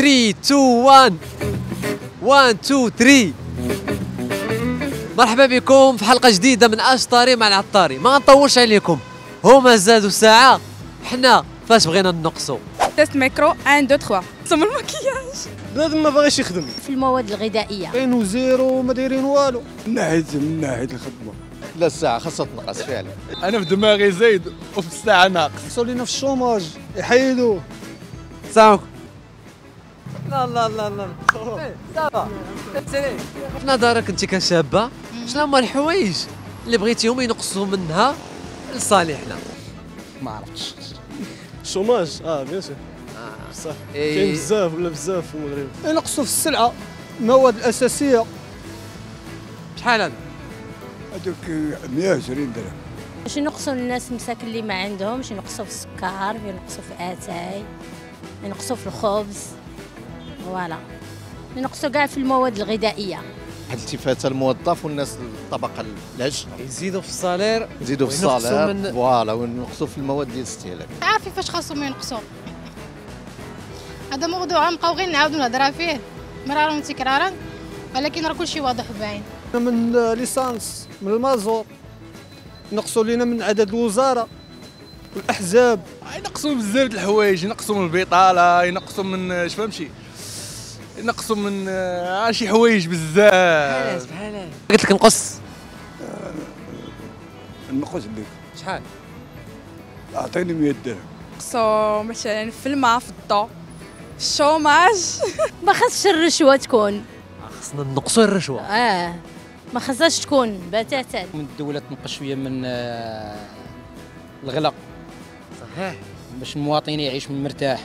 3 2 1 1 2 3 مرحبا بكم في حلقة جديدة من اش طاري مع العطاري ما نطولش عليكم. هما زادوا ساعة. حنا فاش بغينا نقصوا test micro 1 2 3 ثم المكياج بنادم ما باغيش يخدم. في المواد الغذائية. كاينو zéro ما دايرين والو. من ناحيه من ناحيه الخدمة. لا الساعة خاصها تنقص فعلا. أنا في دماغي زايد وفي الساعة ناقص. وصلوا لينا في ال chômage. يحيدوه سامعكم لا لا لا لا صافا في نظرك انت كشابة؟ شنو هما الحوايج اللي بغيتيهم ينقصوا منها لصالحنا؟ ما عرفتش. الشوماج آه بيان سور. صح كاين إيه بزاف ولا بزاف في المغرب. ينقصوا في السلعة المواد الاساسيه شحال هذا؟ هذوك 120 درهم. باش ينقصوا الناس المساكن اللي ما عندهمش ينقصوا في السكر ينقصوا في آتاي ينقصوا في الخبز. voilà. ينقصوا كاع في المواد الغذائية. واحد التفاتة الموظف والناس الطبقة الهشة يزيدوا في ال salaire نزيدوا في وينقصوا ال salaire. من- voilà ونقصوا في المواد ديال الاستهلاك. عارفين فاش خاصهم ينقصوا؟ هذا موضوع نبقاو غير نعاودو نهضرا فيه. مرارا وتكرارا ولكن راه كلشي واضح وباين. من ليسانس من المازور. نقصوا لينا من عدد الوزارة والأحزاب. ينقصوا بزاف د الحوايج ينقصوا من البطالة ينقصوا من اش فهمتي ينقصوا من آه، شي حوايج بزاف. بحال قلت لك نقص. نقص لك شحال؟ أعطيني 100 درهم. نقصوا مثلا في الماء في الضو في الشوماج. ما خاصش الرشوة تكون. خصنا نقصوا الرشوة. آه ما خاصهاش تكون بتاتا من الدولة تنقص شوية من آه، الغلاء. صحيح. باش المواطن يعيش مرتاح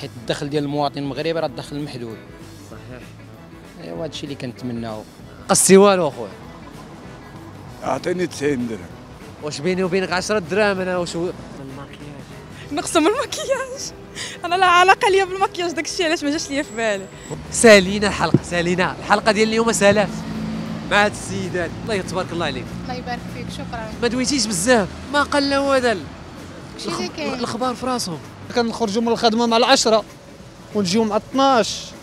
حيت الدخل ديال المواطن المغربي راه الدخل محدود. صحيح. ايوا هذا الشيء اللي كنتمناو. قصتي والو أخويا. أعطيني 90 درهم. واش بيني وبينك 10 دراهم أنا؟ واش نقصوا من المكياج أنا لا علاقة ليا بالمكياج داك الشيء علاش ما جاش ليا في بالي. سالينا الحلقة سالينا. الحلقة ديال اليوم سالات مع هاد السيدات. الله تبارك الله عليك. الله يبارك فيك شكرا. ما دويتيش بزاف. ما قل لا هذا شي اللي كاين. الأخبار في راسهم. كنخرجوا من الخدمة مع العشرة ونجيو مع 12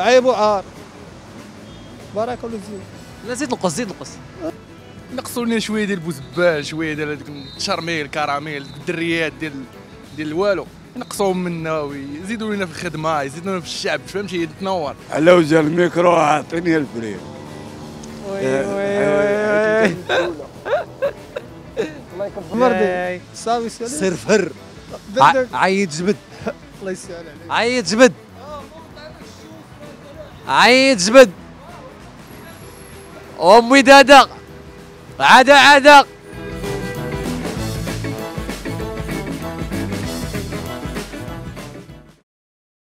عيب وعار. بارك الله فيك. لا زيد نقص زيد نقص. ينقصوا لنا شوية ديال بوزبال شوية ديال هذوك الشرميل كراميل الدريات ديال ديال والو. ينقصوهم منا ويزيدوا لنا في الخدمة يزيدوا لنا في الشعب فهمتي تنور. على وجه الميكرو اعطيني الفري مرضي صافي سرفر دردك. عيد جبد. الله يسهل عليك. عيد جبد. عيد أمي دادا عدا عدا